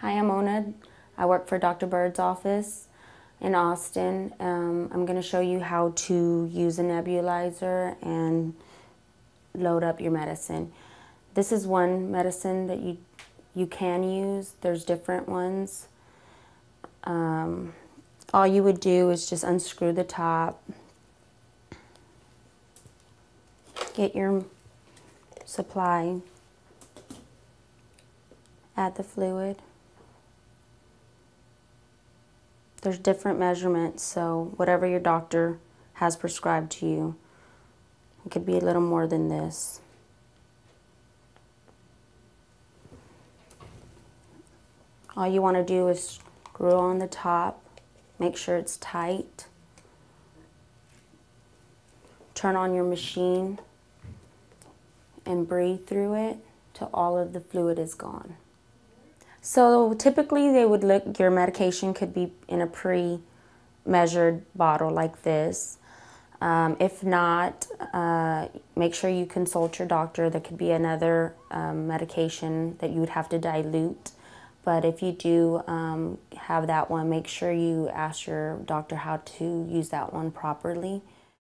Hi, I'm Ona. I work for Dr. Bird's office in Austin. Um, I'm going to show you how to use a nebulizer and load up your medicine. This is one medicine that you you can use. There's different ones. Um, all you would do is just unscrew the top, get your supply, add the fluid. There's different measurements, so whatever your doctor has prescribed to you, it could be a little more than this. All you want to do is screw on the top, make sure it's tight. Turn on your machine and breathe through it till all of the fluid is gone. So typically they would look, your medication could be in a pre-measured bottle like this. Um, if not, uh, make sure you consult your doctor. There could be another um, medication that you would have to dilute. But if you do um, have that one, make sure you ask your doctor how to use that one properly.